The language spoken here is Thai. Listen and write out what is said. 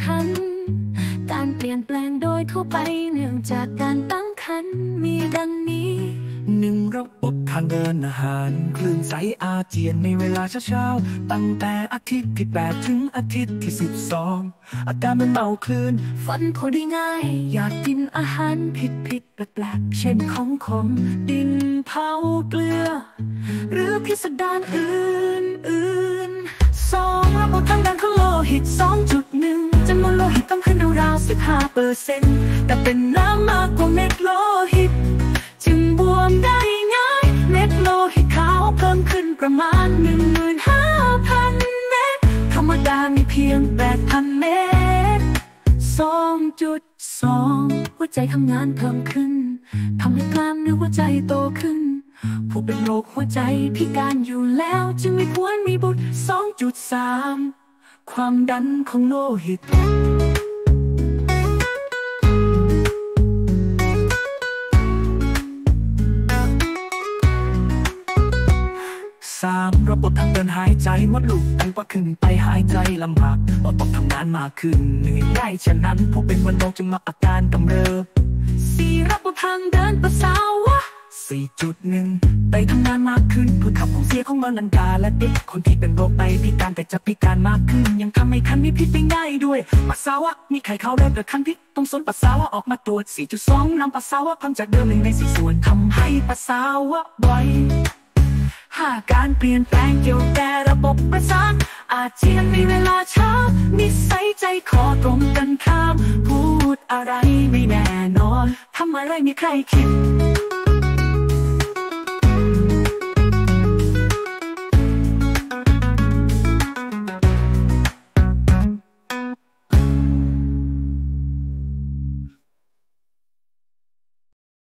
การเปลี่ยนแปลงโดยทั่วไปเนื่องจากการตั้งครรภ์มีดังนี้หนึ่งระบบทางเดินอาหาร คลื่นไสอาเจียนในเวลาเช้าๆ ตั้งแต่อาทิตย์ที่ 8 ถึงอาทิตย์ที่ 12 อาการมันเมาคลื่นฝันพอดีง่าย อยากกินอาหารผิดผิดแปลกๆ เช่นของขมดินเผาเกลือ หรือพิสดารอื่นอื่ 95เปอร์เซ็นต์แต่เป็นน้ำมากกว่าเม็ดโลหิต จึงบวมได้ง่าย เม็ดโลหิตขาวเพิ่มขึ้นประมาณหนึ่งหมื่นห้าพันเม็ดธรรมดามีเพียงแปดพันเม็ดสองหัวใจทำงานเพิ่มขึ้นทำให้กล้ามเนื้อหัวใจโตขึ้นผู้เป็นโรคหัวใจพิการอยู่แล้วจึงไม่ควรมีบุตรสองจุดสามความดันของโลหิต สามระบบทางเดินหายใจมดลูกตั้งว่าขึ้นไปหายใจลำบากเราต้องทำงานมากขึ้นเหนื่อยง่ายฉะนั้นผู้เป็นวันโรคจึงมักอาการกำเริบสี่ระบบทางเดินปัสสาวะ 4.1 ไปทำงานมากขึ้นเพื่อขับของเสียของมันลังกาและเด็กคนที่เป็นโรคไตพิการแต่จะพิการมากขึ้น ยังทำให้คันมีพิษได้ง่ายด้วย ปัสสาวะมีไข่เข้าได้แต่คันพิษต้องสนปัสสาวะออกมาตรวจ 4.2นำปัสสาวะพังจากเดิมหนึ่งในสี่ส่วนทำให้ปัสสาวะบ่อย ห้าการเปลี่ยนแปลงเกี่ยวกับระบบประสาทอาเจียนในเวลาเช้านิสัยใจคอตรงกันข้าม พูดอะไรไม่แน่นอนทำอะไรไม่ใครคิด